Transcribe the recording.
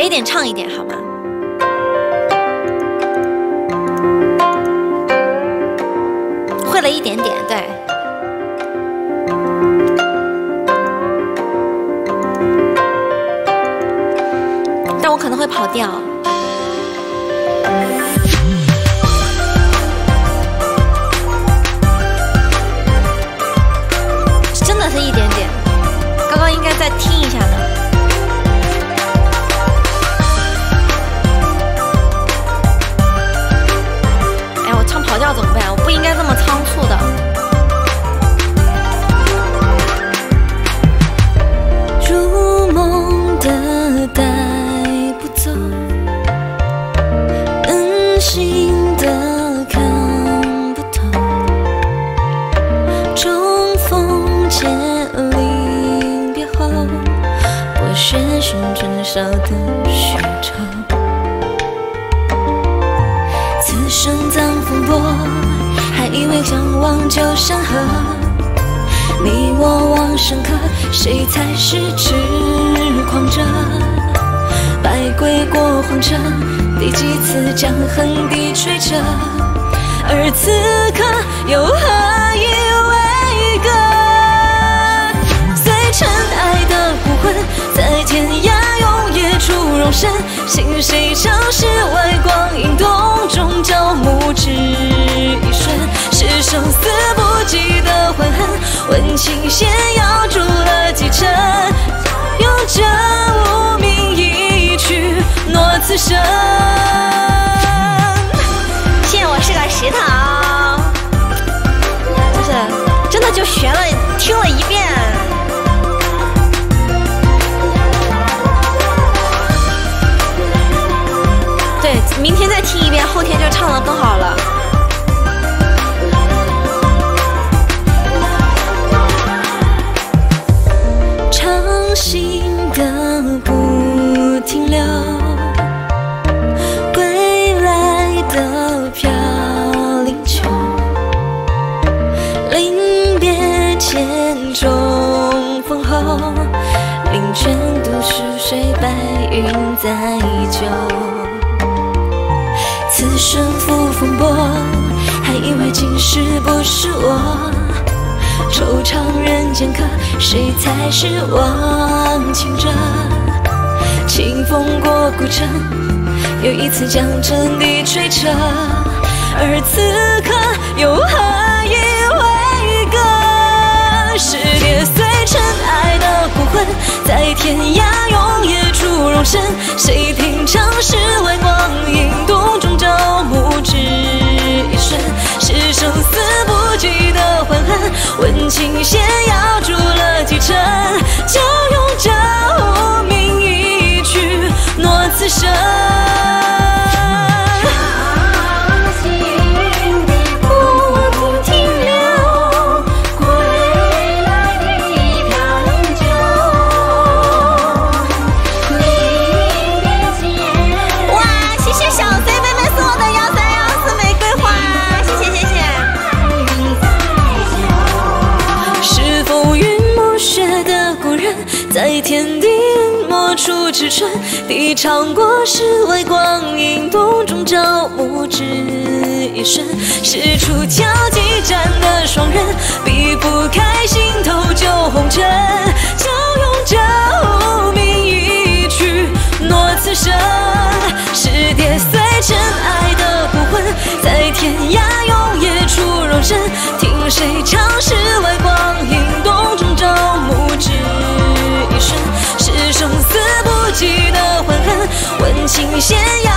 学一点，唱一点好吗？会了一点点，对。但我可能会跑调。学寻真少的虚愁。此生葬。风波，还以为相忘旧山河。你我往生客，谁才是痴狂者？百鬼过荒城，第几次将恨低垂着？而此刻又何身。心谁长世外光阴洞中朝暮，只一瞬，是生死不羁的欢恨。问琴弦遥祝了几尘，用这无名一曲诺此生。唱的更好了。伤心的不停留，归来的飘零秋，临别前重逢后，林泉渡疏水，白云载酒。此生负风波，还以为今世不是我。惆怅人间客，谁才是忘情者？清风过古城，又一次将真理吹彻。而此刻又何以为歌？是跌碎尘埃的孤魂，在天涯永夜处容身。谁天地墨出之春，低唱过世外光阴，洞中朝暮只一瞬。是出鞘即斩的双刃，避不心弦，